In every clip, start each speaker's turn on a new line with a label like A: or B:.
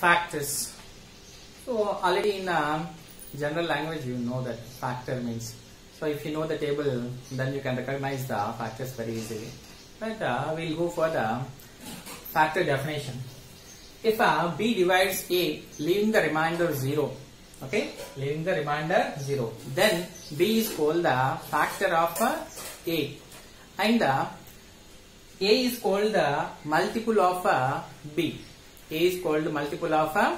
A: factors. So already in uh, general language you know that factor means. So if you know the table then you can recognize the factors very easily. But uh, we'll go for the factor definition. If uh, b divides a leaving the remainder 0 okay leaving the remainder 0 then b is called the factor of uh, a and uh, a is called the multiple of uh, b a is called multiple of uh,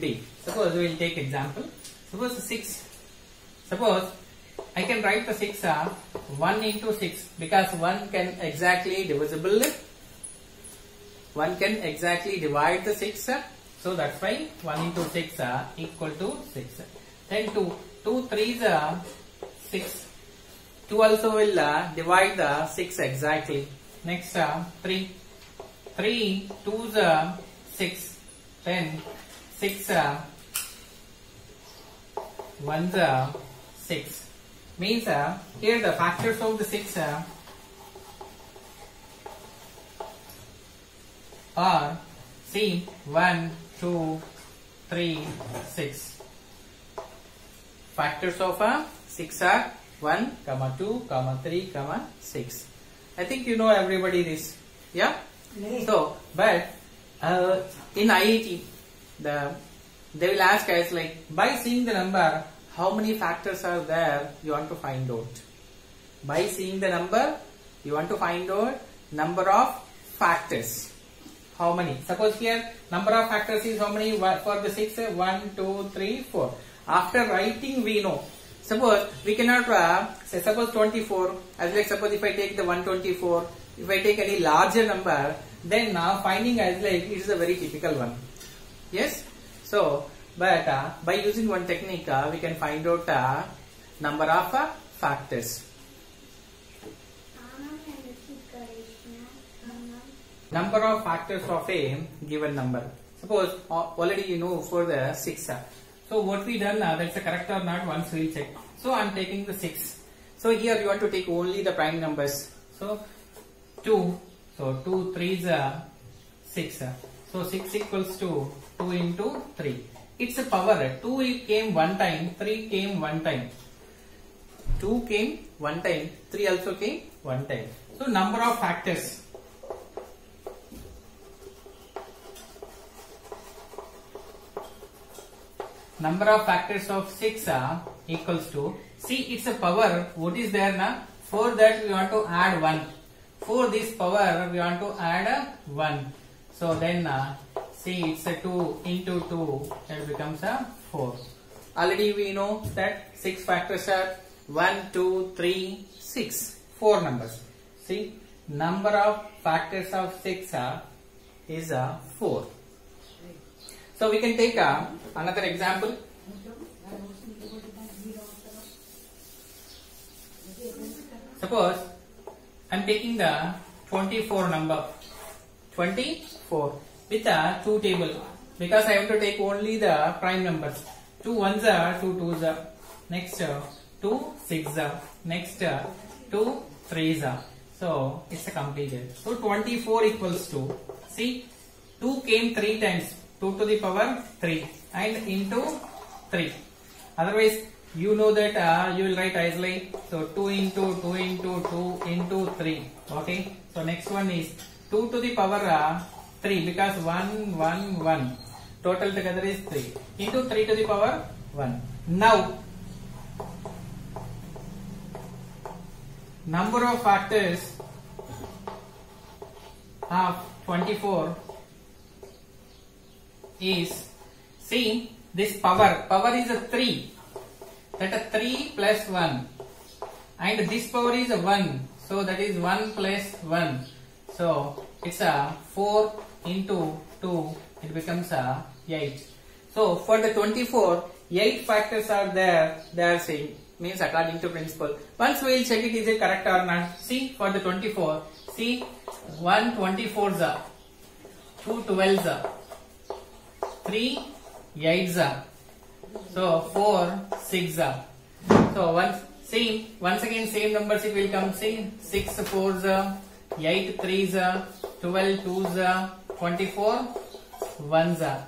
A: b suppose we will take example. Suppose 6 suppose I can write the 6 uh, 1 into 6 because 1 can exactly divisible. 1 can exactly divide the 6 uh, so that's why 1 into 6 uh, equal to 6 then 2 2 3 is uh, 6 2 also will uh, divide the 6 exactly. Next uh, 3 3 2 is uh, 6 then 6 uh, 1 uh, 6 means uh, here the factors of the 6 uh, are see 1 2 3 6 factors of a 6 are 1 comma 2 comma 3 comma 6 i think you know everybody this. Yeah? So but uh, in iit the they will ask us like by seeing the number how many factors are there you want to find out. By seeing the number you want to find out number of factors. How many? Suppose here number of factors is how many? For the 6 1 2 3 4 after writing we know. Suppose we cannot uh, say suppose 24 as like suppose if i take the 124 if i take any larger number then now finding as like it is a very typical one yes so but uh, by using one technique uh, we can find out uh, number of uh, factors number of factors of a given number. Suppose al- already you know for the 6. uh, So what we done now that's a correct or not once we'll check. So I'm taking the 6. So here you want to take only the prime numbers. So 2. So 2 3 is uh, 6. uh. So 6 equals to 2 into 3. It's a power. 2 came one time, 3 came one time. 2 came one time, 3 also came one time. So number of factors. number of factors of 6 are equals to see it's a power what is there now for that we want to add 1 for this power we want to add a 1 so then uh, see it's a 2 into 2 that becomes a 4 already we know that 6 factors are 1 2 3 6 4 numbers. See number of factors of 6 are is a 4 so we can take uh, another example. Suppose I'm taking the 24 number. 24 with a 2 table. Because I have to take only the prime numbers 2 ones are 2 twos are. Next uh, 2 six are. Next uh, 2 threes are. So it's a completed. So 24 equals to see? 2 came 3 times. 2 to the power 3 and into 3 otherwise you know that uh, you will write isolate so 2 into 2 into 2 into 3 okay? So next one is 2 to the power uh, 3 because 1 1 1 total together is 3 into 3 to the power 1 now number of factors of 24 is see this power power is a 3 that a 3 plus 1 and this power is 1 so that is 1 plus 1 so it's a 4 into 2 it becomes a 8 so for the 24 8 factors are there. They are saying means according to principle. Once we will check it is it correct or not. See for the 24 see 1 24s are 2 12s are 3 8s are so 4 6 are so once see once again same numbers it will come see 6 4s are 8 3s are 12 2s are 24 1s are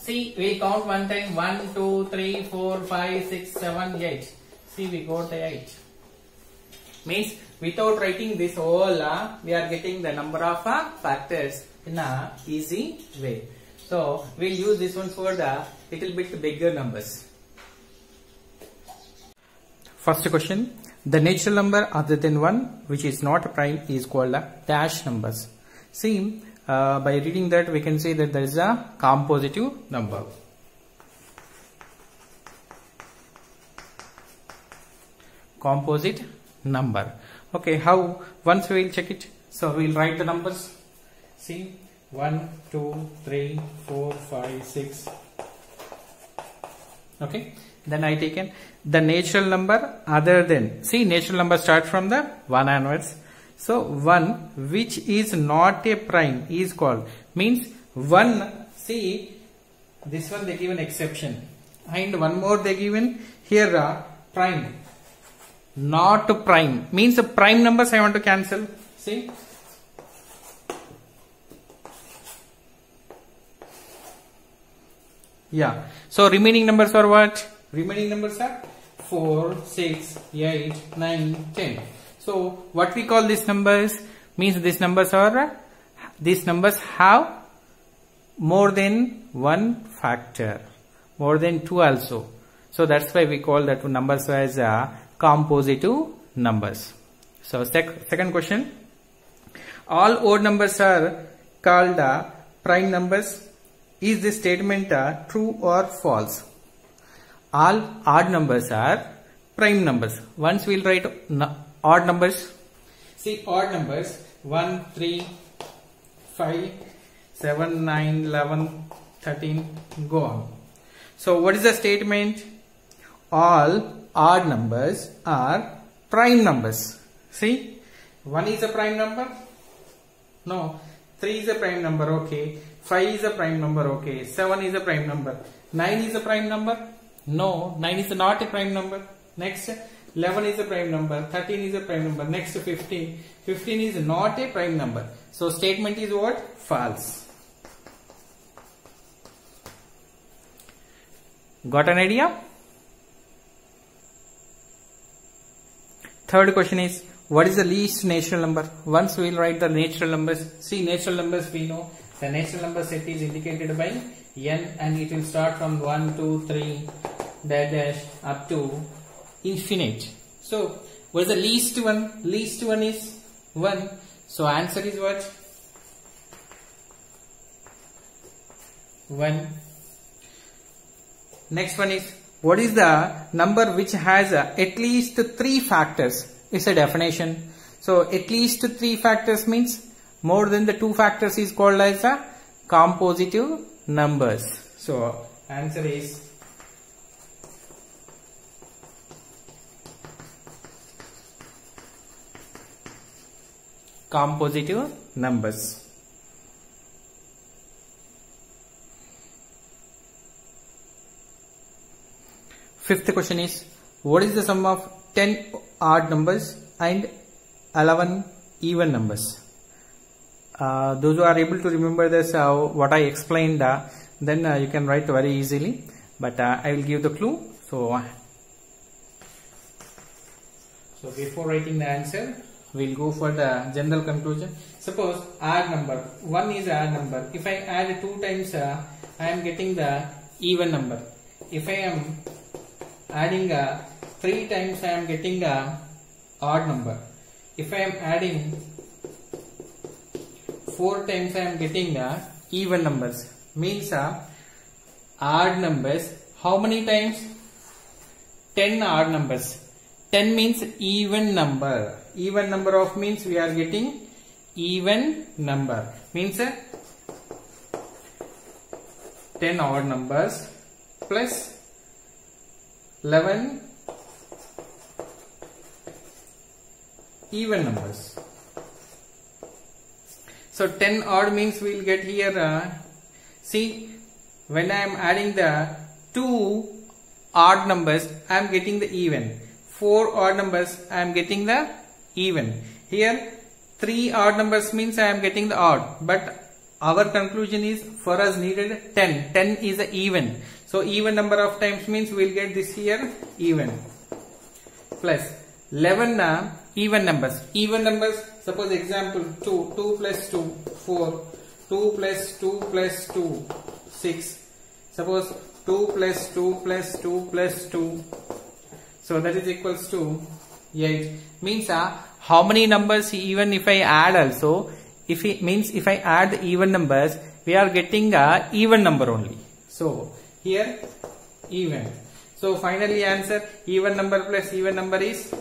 A: See, we count one time. One, two, three, four, five, six, seven, eight. See, we got the eight. Means without writing this whole, uh, we are getting the number of uh, factors in a easy way. So we'll use this one for the little bit bigger numbers. First question. The natural number other than 1 which is not a prime is called a dash numbers. See, uh, by reading that we can say that there is a compositive number. Composite number. Okay, how? Once we will check it. So we will write the numbers. See, 1, 2, 3, 4, 5, 6. Okay, then I taken the natural number other than. See, natural number start from the 1 onwards. So 1 which is not a prime is called means 1 see this one they give an exception and one more they given here uh, prime not prime means the prime numbers I want to cancel see yeah so remaining numbers are what remaining numbers are 4 6 8 9 10 so what we call these numbers means these numbers are these numbers have more than one factor, more than two also. So that's why we call that numbers as uh, compositive numbers. So sec second question, all odd numbers are called uh, prime numbers. Is the statement uh, true or false? All odd numbers are prime numbers. Once we'll write odd numbers. See odd numbers 1, 3, 5, 7, 9, 11, 13, go on. So what is the statement? All odd numbers are prime numbers. See 1 is a prime number? No. 3 is a prime number, okay. 5 is a prime number, okay. 7 is a prime number. 9 is a prime number? No. 9 is not a prime number. Next 11 is a prime number, 13 is a prime number, next 15. 15 is not a prime number. So statement is what? False. Got an idea? Third question is, what is the least natural number? Once we will write the natural numbers. See, natural numbers we know. The natural number set is indicated by n and it will start from 1, 2, 3, dash, dash up to infinite. So, what is the least one? Least one is 1. So, answer is what? 1. Next one is, what is the number which has uh, at least 3 factors? It's a definition. So, at least 3 factors means more than the 2 factors is called as a compositive numbers. So, answer is compositive numbers. Fifth question is, what is the sum of 10 odd numbers and 11 even numbers? Uh, those who are able to remember this, uh, what I explained, uh, then uh, you can write very easily. But uh, I will give the clue. So, so before writing the answer, we'll go for the general conclusion. Suppose odd number, 1 is odd number. If I add 2 times, I am getting the even number. If I am adding uh, 3 times, I am getting the odd number. If I am adding 4 times, I am getting the even numbers. Means uh, odd numbers. How many times? 10 odd numbers. 10 means even number even number of means we are getting even number means uh, 10 odd numbers plus 11 even numbers so 10 odd means we will get here uh, see when I am adding the two odd numbers I am getting the even 4 odd numbers I am getting the even here 3 odd numbers means I am getting the odd but our conclusion is for us needed 10. 10 is a even. So even number of times means we will get this here even. Plus 11 uh, even numbers. Even numbers suppose example 2. 2 plus 2 4. 2 plus 2 plus 2 6. Suppose 2 plus 2 plus 2 plus 2. So that is equals to 8. Means uh, how many numbers even if I add also if it means if I add the even numbers we are getting a even number only so here even so finally answer even number plus even number is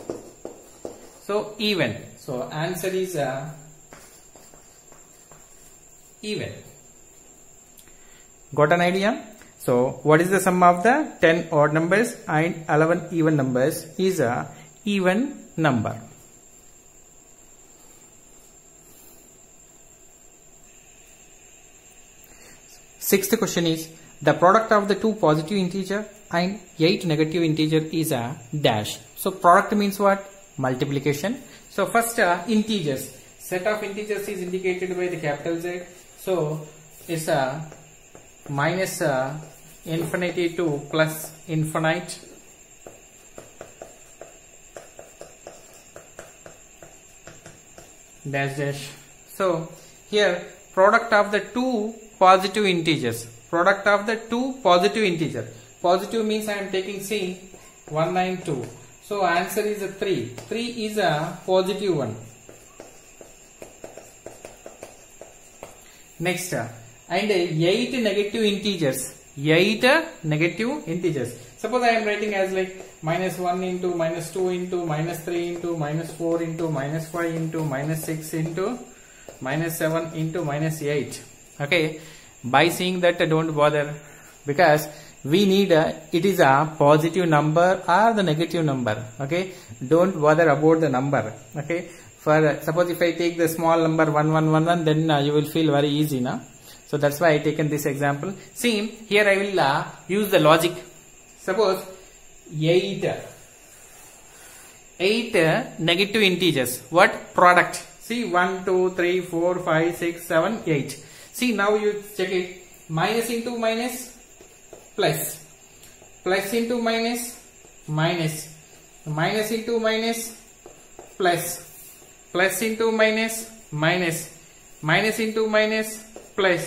A: so even so answer is uh, even got an idea so what is the sum of the 10 odd numbers and 11 even numbers is a even number Sixth question is the product of the two positive integer and eight negative integer is a dash. So product means what? Multiplication. So first uh, integers. Set of integers is indicated by the capital Z. So it's a minus uh, infinity to plus infinite. Dash dash. So here product of the two positive integers product of the two positive integers. positive means I am taking C 192 so answer is a 3 3 is a positive one. Next and 8 negative integers. 8 negative integers. Suppose I am writing as like minus 1 into minus 2 into minus 3 into minus 4 into minus 5 into minus 6 into minus 7 into minus 8 okay? By seeing that don't bother. Because we need a, it is a positive number or the negative number okay? Don't bother about the number okay? For suppose if I take the small number 1111 then uh, you will feel very easy now so that's why I taken this example. See here I will uh, use the logic. Suppose 8 8 uh, negative integers. What product? See 1 2 3 4 5 6 7 8 See now you check it. Minus into minus plus. Plus into minus minus. Minus into minus plus. Plus into minus minus. Minus into minus plus.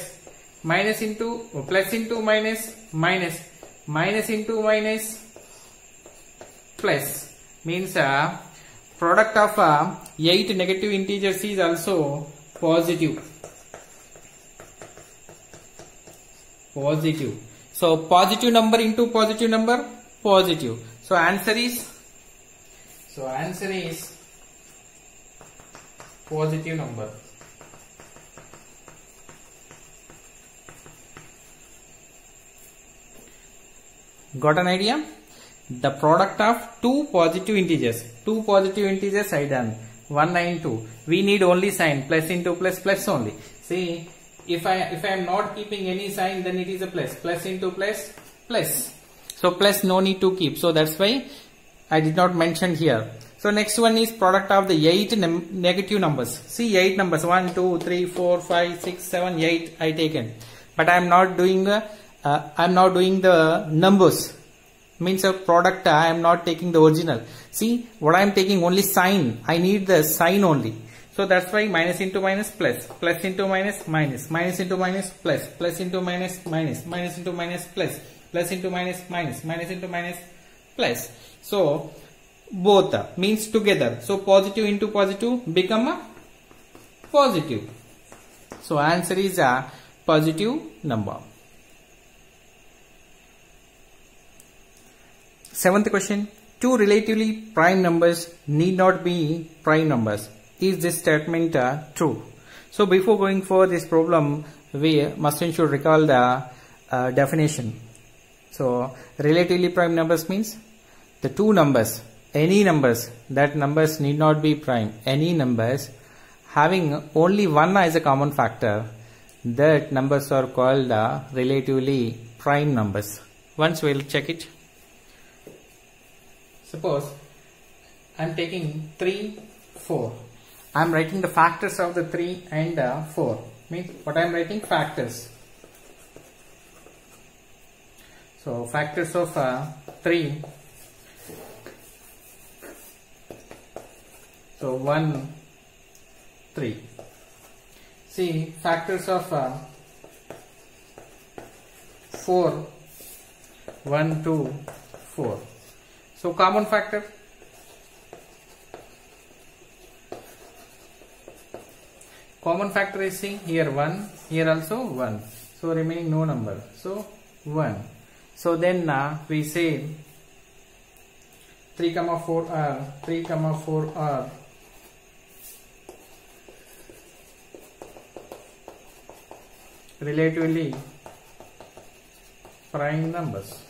A: Minus into plus into minus minus. Minus into minus plus. Means uh, product of uh, 8 negative integers is also positive. positive so positive number into positive number positive. So answer is? So answer is positive number. Got an idea? The product of two positive integers. Two positive integers I done. 192 we need only sign. Plus into plus plus only. See if I if I am not keeping any sign then it is a plus. Plus into plus plus. So plus no need to keep. So that's why I did not mention here. So next one is product of the 8 negative numbers. See 8 numbers. 1 2 3 4 5 6 7 8 I taken. But I am not doing uh, I am not doing the numbers. Means a product I am not taking the original. See what I am taking only sign. I need the sign only so that's why minus into minus plus, plus into minus minus, minus into minus plus, plus into minus minus, minus into minus plus, plus into minus minus, minus into minus plus. So both means together. So positive into positive become a positive. So answer is a positive number. Seventh question. Two relatively prime numbers need not be prime numbers is this statement uh, true? So before going for this problem, we must ensure recall the uh, definition. So relatively prime numbers means the two numbers, any numbers, that numbers need not be prime, any numbers having only one as a common factor, that numbers are called uh, relatively prime numbers. Once we'll check it. Suppose I'm taking 3, 4 I am writing the factors of the 3 and uh, 4. means what I am writing factors. So factors of uh, 3. So 1, 3. See factors of uh, 4, 1, 2, 4. So common factor common factor is see here 1 here also 1 so remaining no number. So 1 so then uh, we say 3 comma 4 are 3 comma 4 are relatively prime numbers.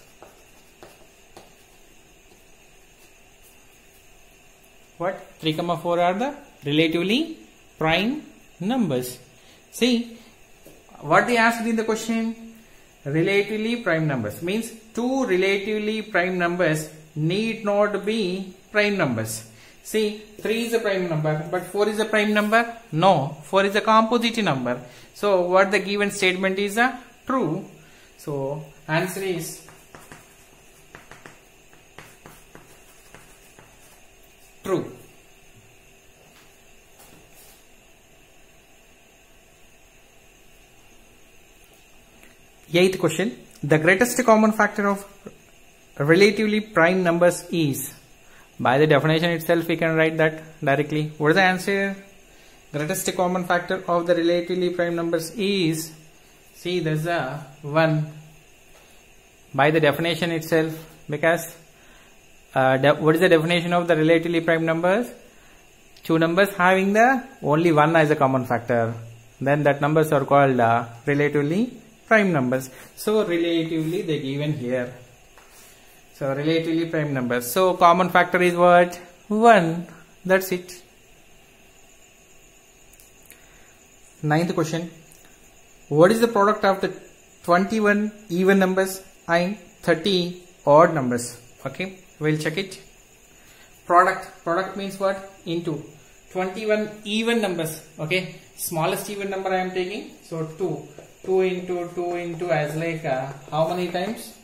A: What? 3 comma 4 are the? Relatively prime numbers. See, what they asked in the question? Relatively prime numbers means two relatively prime numbers need not be prime numbers. See, 3 is a prime number, but 4 is a prime number? No, 4 is a composite number. So, what the given statement is a uh, true. So, answer is true. Eighth question. The greatest common factor of relatively prime numbers is. By the definition itself, we can write that directly. What is the answer? Greatest common factor of the relatively prime numbers is. See, there's a 1. By the definition itself, because uh, what is the definition of the relatively prime numbers? Two numbers having the only one as a common factor. Then that numbers are called uh, relatively prime numbers. So relatively they given here. So relatively prime numbers. So common factor is what? 1. That's it. Ninth question. What is the product of the 21 even numbers and 30 odd numbers? Okay, we'll check it. Product. Product means what? Into 21 even numbers. Okay, smallest even number I am taking. So 2. 2 into 2 into as like uh, how many times?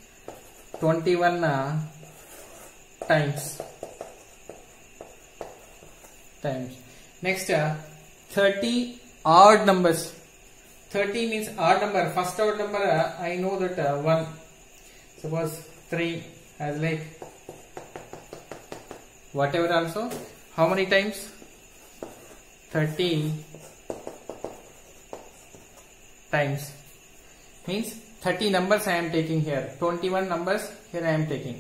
A: 21 uh, times. Times. Next uh, 30 odd numbers. 30 means odd number. First odd number uh, I know that uh, 1 suppose 3 as like whatever also. How many times? 30 times. Means 30 numbers I am taking here. 21 numbers here I am taking.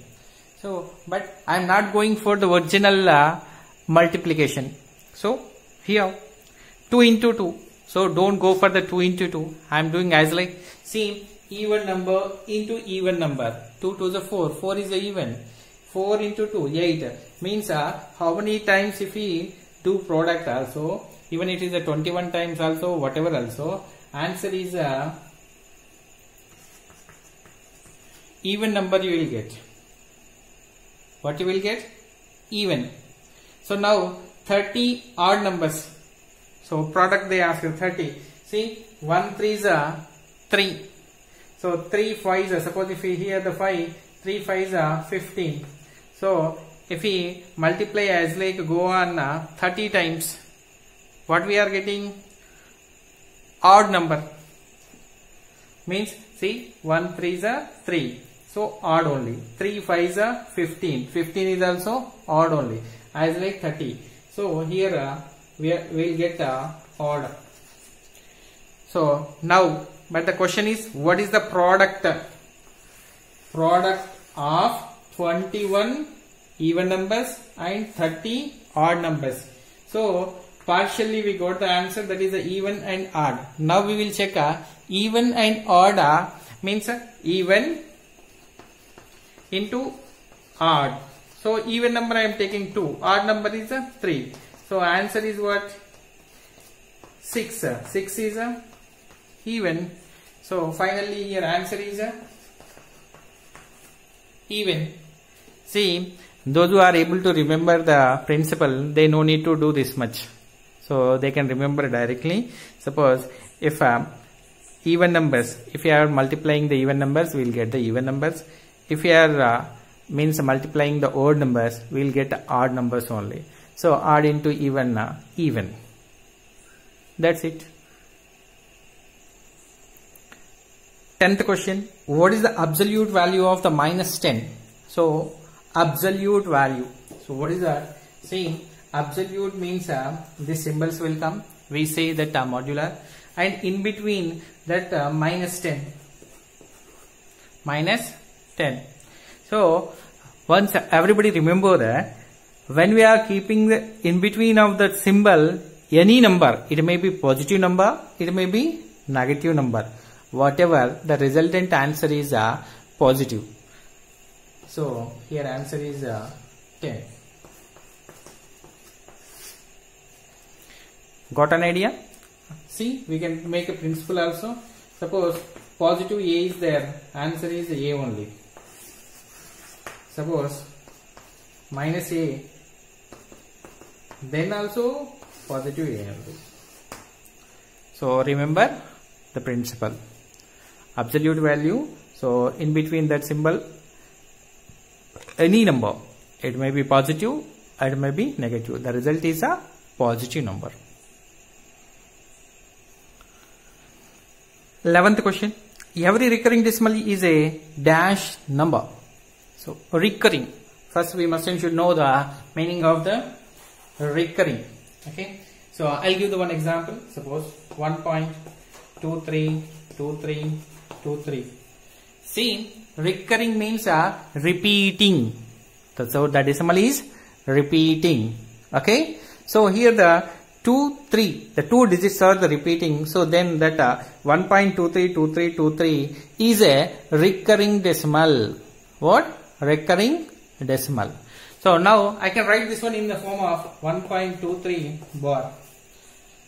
A: So but I am not going for the original uh, multiplication. So here 2 into 2 so don't go for the 2 into 2 I am doing as like see even number into even number. 2 to the 4 4 is the even. 4 into 2 8 means uh, how many times if we do product also even it is a 21 times also whatever also answer is a even number you will get. What you will get? Even. So now 30 odd numbers. So product they ask you 30 see 1 3 is a 3 so 3 5 is a, suppose if we hear the 5 3 5 is a 15 so if we multiply as like go on uh, 30 times what we are getting odd number. Means see 1 3 is a 3 so odd only. 3 5 is a 15 15 is also odd only. As like 30 so here uh, we will get a odd. So now but the question is what is the product? Product of 21 even numbers and 30 odd numbers. So partially we got the answer that is the even and odd. Now we will check uh, even and odd uh, means uh, even into odd. So even number I am taking 2, odd number is uh, 3. So answer is what? 6. Uh, 6 is uh, even. So finally your answer is uh, even. See, those who are able to remember the principle, they no need to do this much so they can remember directly. Suppose if uh, even numbers if you are multiplying the even numbers we will get the even numbers. If you are uh, means multiplying the odd numbers we will get odd numbers only. So odd into even uh, even. That's it. 10th question. What is the absolute value of the minus 10 so absolute value. So what is that? See absolute means uh, these symbols will come. We say that uh, modular. And in between that uh, minus 10 minus 10 so once everybody remember that when we are keeping the in between of the symbol any number it may be positive number it may be negative number. Whatever the resultant answer is a uh, positive. So here answer is uh, 10 got an idea? See we can make a principle also. Suppose positive a is there answer is a only. Suppose minus a then also positive a only. So remember the principle. Absolute value so in between that symbol any number. It may be positive it may be negative. The result is a positive number 11th question every recurring decimal is a dash number so recurring first we must and should know the meaning of the recurring okay so i'll give the one example suppose 1.2323 2, 3. See, recurring means uh, repeating. So the decimal is repeating. Okay. So here the 2, 3, the two digits are the repeating. So then that uh, 1.232323 is a recurring decimal. What? Recurring decimal. So now I can write this one in the form of 1.23 bar.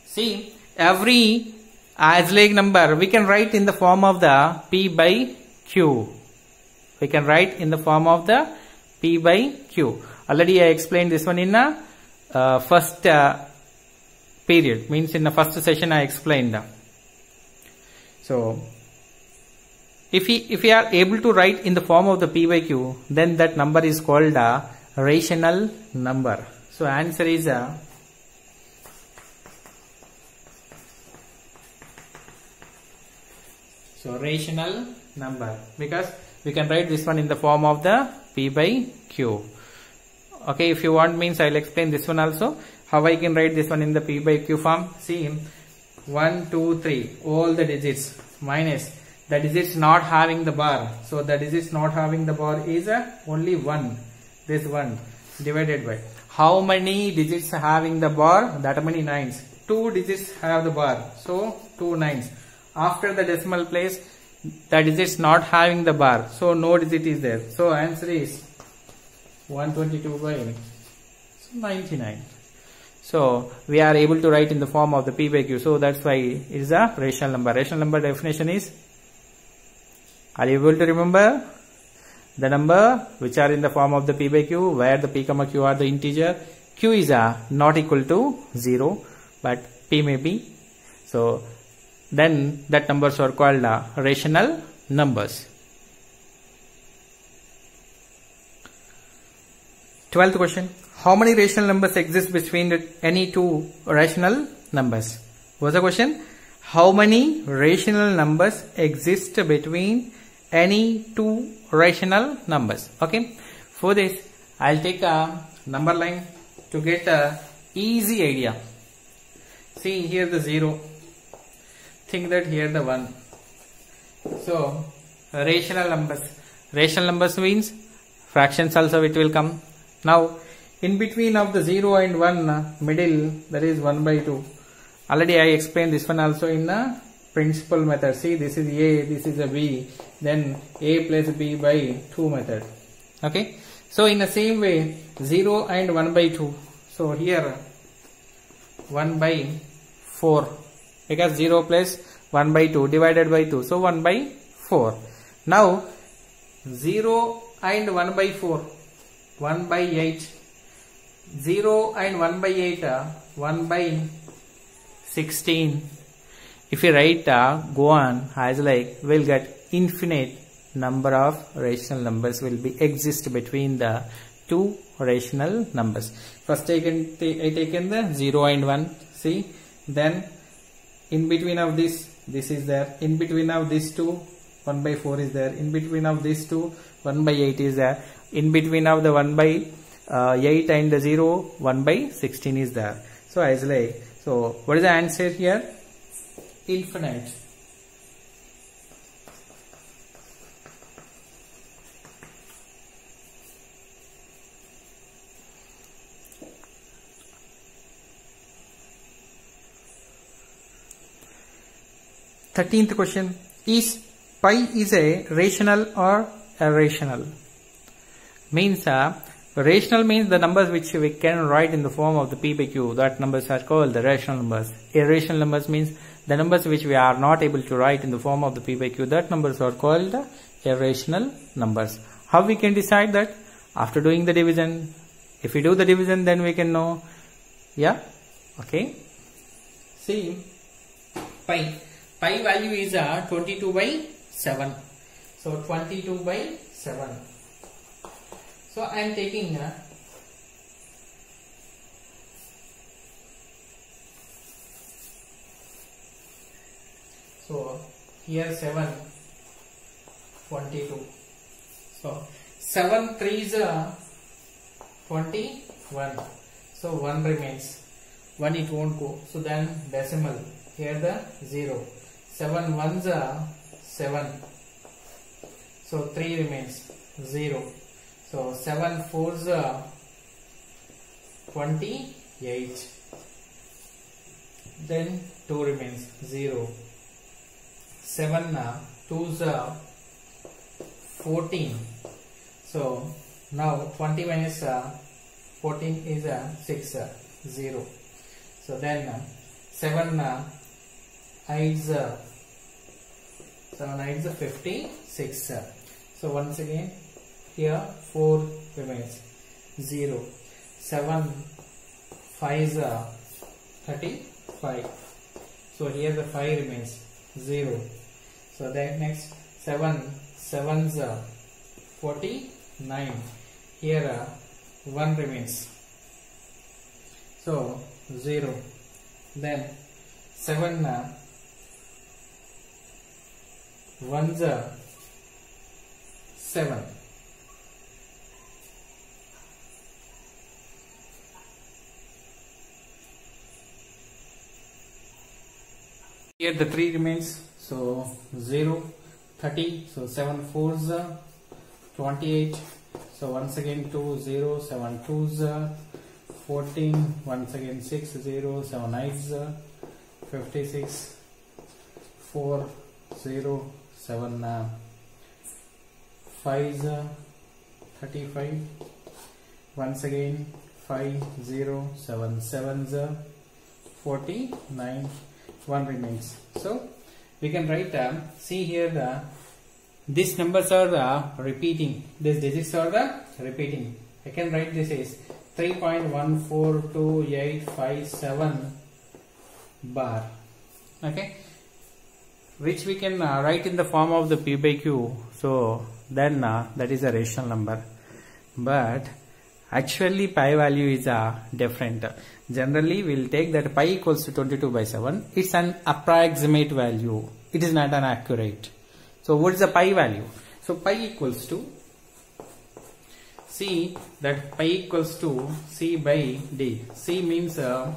A: See, every Aslake number we can write in the form of the P by Q. We can write in the form of the P by Q. Already I explained this one in the uh, first uh, period means in the first session I explained. So if we if we are able to write in the form of the P by Q then that number is called a rational number. So answer is a So rational number because we can write this one in the form of the P by Q. Okay, if you want means I'll explain this one also. How I can write this one in the P by Q form. See 1, 2, 3 all the digits minus the digits not having the bar. So the digits not having the bar is only 1. This 1 divided by how many digits having the bar that many nines. 2 digits have the bar. So 2 nines after the decimal place the digits not having the bar so no digit is there so answer is 122 by 99 so we are able to write in the form of the p by q. So that's why it is a rational number. Rational number definition is are you able to remember the number which are in the form of the p by q where the p comma q are the integer? Q is a not equal to 0 but p may be. So then that numbers are called uh, rational numbers. 12th question. How many rational numbers exist between any two rational numbers? What's the question? How many rational numbers exist between any two rational numbers? Okay. For this, I'll take a number line to get a easy idea. See here the 0 think that here the 1 so rational numbers rational numbers means fractions also it will come now in between of the 0 and 1 uh, middle that is 1 by 2 already I explained this one also in the principle method. See this is a this is a b then a plus b by 2 method. Okay? So in the same way 0 and 1 by 2 so here 1 by 4 because 0 plus 1 by 2 divided by 2 so 1 by 4 now 0 and 1 by 4 1 by 8 0 and 1 by 8 uh, 1 by 16 if you write uh, go on as like we'll get infinite number of rational numbers will be exist between the two rational numbers. First taken I taken the 0 and 1 see? Then in between of this this is there. In between of these two 1 by 4 is there. In between of these two 1 by 8 is there in between of the 1 by uh, 8 and the 0 1 by 16 is there. So as like so what is the answer here? Infinite. Thirteenth question. Is pi is a rational or irrational? Means uh, rational means the numbers which we can write in the form of the p by q. That numbers are called the rational numbers. Irrational numbers means the numbers which we are not able to write in the form of the p by q. That numbers are called irrational numbers. How we can decide that? After doing the division. If we do the division, then we can know. Yeah. Okay. See pi pi value is uh, 22 by 7 so 22 by 7 so i am taking uh, so here 7 22 so 7 3 is uh, 21 so 1 remains. 1 it won't go. So then decimal. Here the 0 7 ones are 7 so 3 remains. 0 so 7 fours are 28 then 2 remains 0 7 uh, 2s are 14 so now 20 minus uh, 14 is uh, 6 uh, 0 so then uh, 7 uh, eights uh, 7 eights are 56 uh, so once again here 4 remains 0 7 5s are 35 so here the 5 remains. 0 so then next 7 7s are 49 here uh, 1 remains. So 0 then 7 uh, ones are 7 here the 3 remains. So 0 30 so 7 fours are 28 so once again 2 0 7 twos are 14 once again 6 0 7 eights are 56 4 0 7 uh, 5 uh, 35 once again 5 0 7 7 uh, 49 1 remains. So we can write uh, see here the these numbers are repeating these digits are the repeating. I can write this is 3.142857 bar. Okay? Which we can uh, write in the form of the p by q. So then uh, that is a rational number. But actually pi value is uh, different generally we'll take that pi equals to 22 by 7 it's an approximate value. It is not an accurate. So what is the pi value? So pi equals to C that pi equals to c by d. C means uh,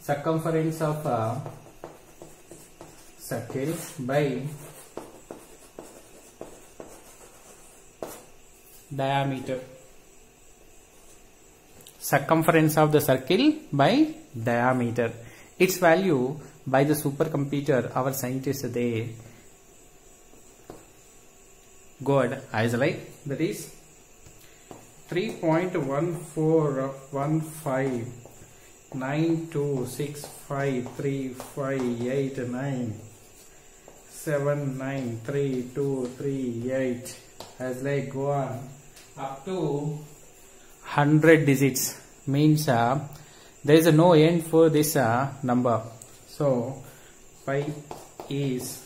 A: circumference of a circle by diameter. Circumference of the circle by diameter. Its value by the supercomputer our scientists they got as like that is 3.1415 nine two six five three five eight nine seven nine three two three eight as like go on up to hundred digits means uh, there is a no end for this uh, number. So pi is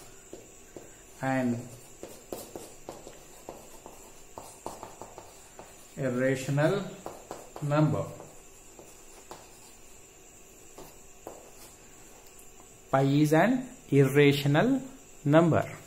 A: an irrational number. Pi is an irrational number.